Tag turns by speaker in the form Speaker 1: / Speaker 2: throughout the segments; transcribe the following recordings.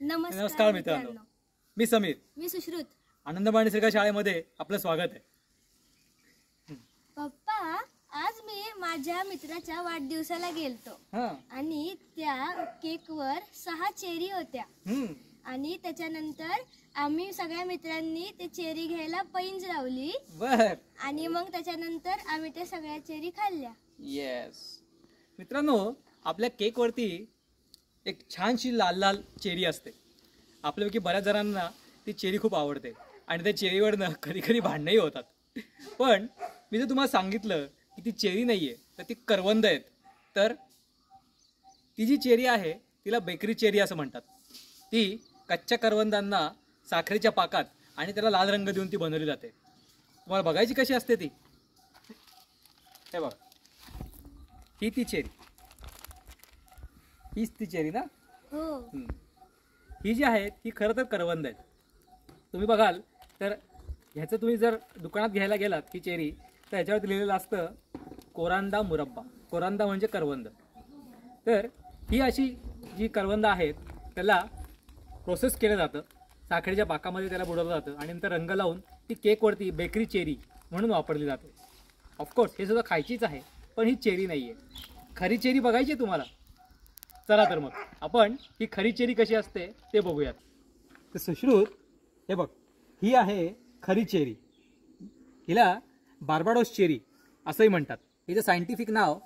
Speaker 1: नमस्कार
Speaker 2: मित्रांनो. मी समीर.
Speaker 1: मी सुश्रुत.
Speaker 2: आनंदबाणी श्रीका शाळेमध्ये आपलं स्वागत आहे.
Speaker 1: पप्पा आज मी माझ्या मित्राच्या वाढदिवसाला गेलतो. आणि त्या केकवर सहा चेरी होत्या. आणि त्याच्यानंतर आम्ही सगळ्या मित्रांनी ते चेरी घ्यायला पैंज लावली.
Speaker 2: बर.
Speaker 1: आणि मग त्याच्यानंतर आम्ही त्या सगळ्या चेरी खाल्ल्या.
Speaker 2: येस मित्रांनो आपल्या केकवरती एक छानशी लाल लाल चेरी असते. आपल्यापैकी बऱ्याच जणांना ती चेरी खूप आवडते आणि त्या चेरीवरनं कधी कधी भांडणंही होतात. पण मी जर तुम्हाला सांगितलं की ती चेरी नाही आहे तर ती करवंद आहेत. तर ती जी चेरी आहे तिला बेकरी चेरी असं म्हणतात. ती कच्च्या करवंदांना साखरेच्या पाकात आणि त्याला लाल रंग देऊन ती बनवली जाते. तुम्हाला बघायची कशी असते ती? हे बघ. ही ती चेरी. हीच ती चेरी ना?
Speaker 1: हो.
Speaker 2: हम्म. ही जी आहे ती खरं तर करवंद आहेत. तुम्ही बघाल तर ह्याचं तुम्ही जर दुकानात घ्यायला गेलात ही चेरी तर ह्याच्यावरती लिहिलेलं असतं कोरांदा मुरब्बा. कोरांदा म्हणजे करवंद. तर ही अशी जी करवंद आहेत त्याला प्रोसेस केलं जातं. साखरेच्या पाकामध्ये त्याला बुडवलं जातं आणि नंतर रंग लावून ती केकवरती बेकरी चेरी म्हणून वापरली जाते. ऑफकोर्स हे सुद्धा खायचीच आहे पण ही चेरी नाही आहे खरी चेरी बघायची आहे तुम्हाला? चला तर मग. आपण ही खरी चेरी कशी असते ते बघूयात. तर सुश्रुत हे बघ ही आहे खरी चेरी. हिला बार्बाडोस चेरी असंही म्हणतात. हिचं सायंटिफिक नाव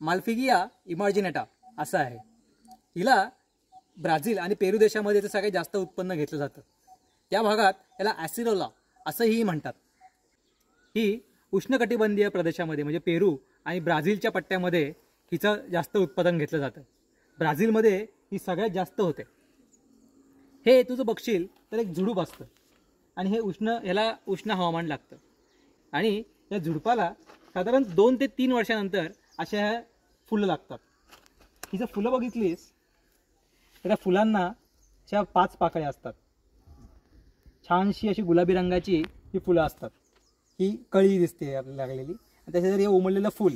Speaker 2: माल्फिगिया इमार्जिनेटा असं आहे. हिला ब्राझील आणि पेरू देशामध्ये याचं सगळ्यात जास्त उत्पन्न घेतलं जातं. त्या भागात याला ॲसिरोला असंही म्हणतात. ही उष्णकटिबंधीय प्रदेशामध्ये म्हणजे पेरू आणि ब्राझीलच्या पट्ट्यामध्ये हिचं जास्त उत्पादन घेतलं जातं. ब्राझीलमध्ये ही सगळ्यात जास्त होते. हे तुझं बघशील तर एक झुडूप असतं. आणि हे उष्ण याला उष्ण हवामान लागतं. आणि या झुडपाला साधारण दोन ते तीन वर्षानंतर अशा ह्या फुलं लागतात. ही जर फुलं बघितलीस तर त्या फुलांना अशा पाच पाकळ्या असतात. छानशी अशी गुलाबी रंगाची ही फुलं असतात. ही कळी दिसते आपल्याला लागलेली. आणि त्याच्यात हे उमललेलं फूल.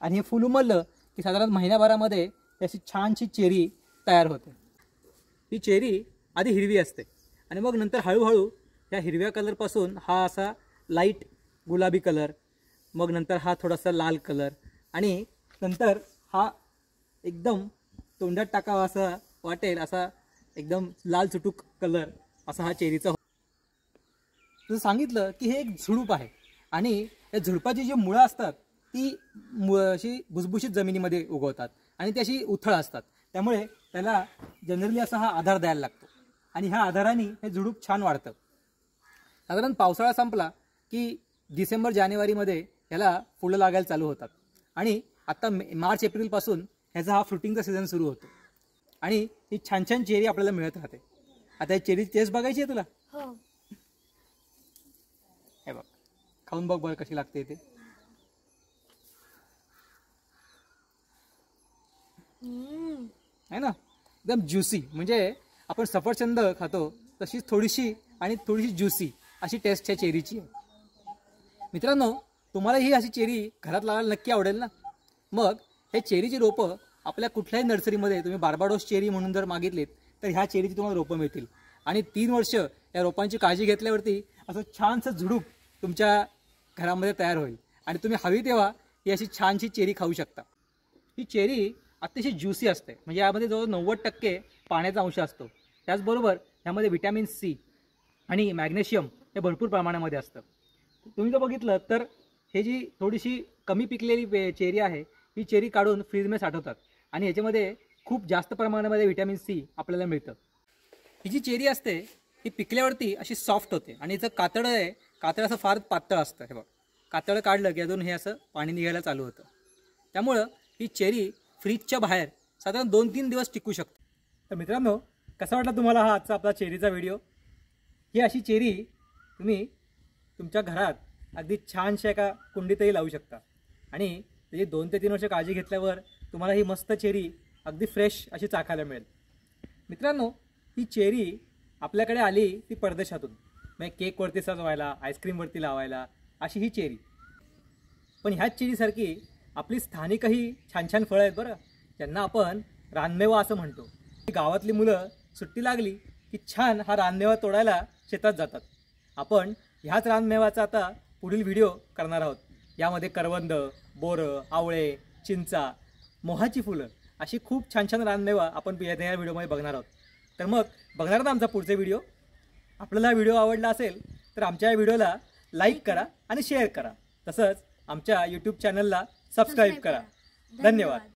Speaker 2: आणि हे फूल उमललं की साधारण महिन्याभरामध्ये अशी छानशी चेरी तयार होते. ही चेरी आधी हिरवी असते आणि मग नंतर हळूहळू ह्या हिरव्या कलरपासून हा असा लाइट गुलाबी कलर मग नंतर हा थोडासा लाल कलर आणि नंतर हा एकदम तोंडात टाकावा असा वाटेल असा एकदम लाल चुटूक कलर असा हा चेरीचा जसं सांगितलं की हे एक झुडूप आहे आणि या झुडपाची जी मुळं असतात ती मु अशी भुसभुशीत जमिनीमध्ये उगवतात. आणि ती अशी उथळ असतात. त्यामुळे त्याला जनरली असा हा आधार द्यायला लागतो. आणि ह्या आधाराने हे झुडूप छान वाढतं. साधारण पावसाळा संपला की डिसेंबर जानेवारीमध्ये ह्याला फुलं लागायला चालू होतात. आणि आता मे मार्च एप्रिलपासून ह्याचा हा फ्रुटिंगचा सीझन सुरू होतो. आणि ही छान छान चेरी आपल्याला मिळत राहते. आता ही चेरी टेस्ट बघायची आहे तुला?
Speaker 1: हो.
Speaker 2: हे बघ. खाऊन बघ बरं कशी लागते ते
Speaker 1: हम्म.
Speaker 2: आहे ना? एकदम ज्युसी म्हणजे आपण सफरचंद खातो तशीच थोडीशी आणि थोडीशी ज्युसी अशी टेस्ट ह्या चेरीची. आहे मित्रांनो तुम्हाला ही अशी चेरी घरात लावायला नक्की आवडेल ना? मग हे चेरीची रोपं आपल्या कुठल्याही नर्सरीमध्ये तुम्ही बार्बाडोस चेरी म्हणून जर मागितलीत तर ह्या चेरीची तुम्हाला रोपं मिळतील. आणि तीन वर्ष या रोपांची काळजी घेतल्यावरती असं छानसं झुडूप तुमच्या घरामध्ये तयार होईल. आणि तुम्ही हवी तेव्हा ही अशी छानशी चेरी खाऊ शकता. ही चेरी अतिशय ज्युसी असते. म्हणजे यामध्ये जवळ नव्वद टक्के पाण्याचा अंश असतो. त्याचबरोबर यामध्ये व्हिटॅमिन सी आणि मॅग्नेशियम हे भरपूर प्रमाणामध्ये असतं. तुम्ही जर बघितलं तर हे जी थोडीशी कमी पिकलेली चेरी आहे ही चेरी काढून फ्रीजमध्ये साठवतात. आणि याच्यामध्ये खूप जास्त प्रमाणामध्ये व्हिटॅमिन सी आपल्याला मिळतं. ही जी चेरी असते ही पिकल्यावरती अशी सॉफ्ट होते. आणि जर कातडं आहे कातडं असं फार पातळ असतं. हे बघ. कातडं काढलं की अजून हे असं पाणी निघायला चालू होतं. त्यामुळं ही चेरी फ्रीजच्या बाहेर साधारण दोन तीन दिवस टिकू शकते. तर मित्रांनो कसा वाटला तुम्हाला हा आजचा आपला चेरीचा व्हिडिओ? ही अशी चेरी तुम्ही तुमच्या घरात अगदी छानशा एका कुंडीतही लावू शकता. आणि त्याची दोन ते तीन वर्ष काळजी घेतल्यावर तुम्हाला ही मस्त चेरी अगदी फ्रेश अशी चाखायला मिळेल. मित्रांनो ही चेरी आपल्याकडे आली ती परदेशातून. म्हणजे केकवरती सजवायला आईस्क्रीमवरती लावायला अशी ही चेरी. पण ह्याच चेरीसारखी आपली स्थानिकही छान छान फळं आहेत बरं. ज्यांना आपण रानमेवा असं म्हणतो. गावातली मुलं सुट्टी लागली की छान हा रानमेवा तोडायला शेतात जातात. आपण ह्याच रानमेवाचा आता पुढील व्हिडिओ करणार आहोत. यामध्ये करवंद बोरं आवळे चिंचा मोहाची फुलं अशी खूप छान छान रानमेवा आपण या या व्हिडिओमध्ये बघणार आहोत. तर मग बघणार ना आमचा पुढचे व्हिडिओ. आपल्याला हा व्हिडिओ आवडला असेल तर आमच्या या व्हिडिओला लाईक करा आणि शेअर करा. तसंच आमच्या यूट्यूब चॅनलला सबस्क्राईब करा. धन्यवाद.